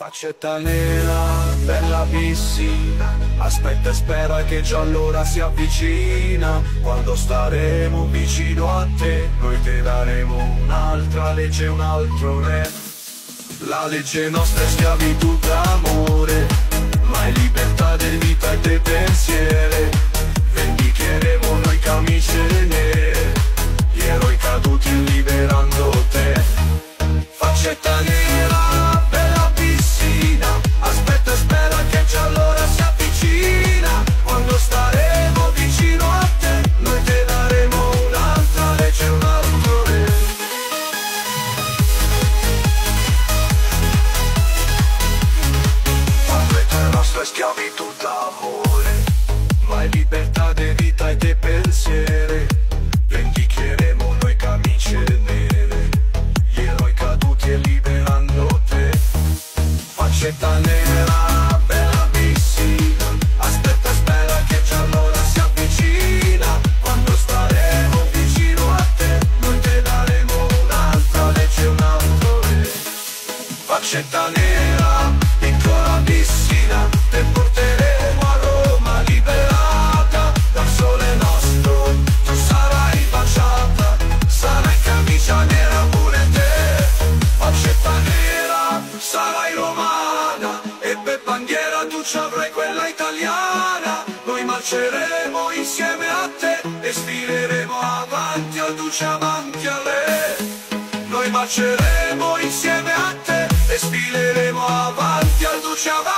Faccetta nera, bella piscina Aspetta e spera che già l'ora si avvicina. Quando staremo vicino a te Noi te daremo un'altra legge, un altro re. La legge nostra è schiavitù d'amore nostra schiavitù d'amore Ma è libertà di vita e di pensieri. Vendicheremo noi camicie nere. Gli eroi caduti e liberando te. Faccetta nera, bella piscina Aspetta spera che già l'ora si avvicina. Quando staremo vicino a te Noi te daremo un'altra legge, un Faccetta nera, ci avrai quella italiana. Noi marceremo insieme a te E sfileremo avanti al duce avanti a lei noi marceremo insieme a te e sfileremo avanti al duce avanti